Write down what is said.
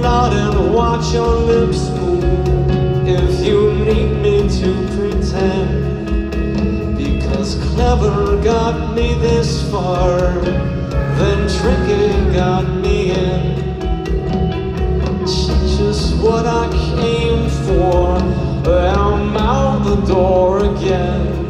nod and watch your lips move. If you need me to pretend Because clever got me this far Then tricky got me in. She's just what I came for. I'm out the door again.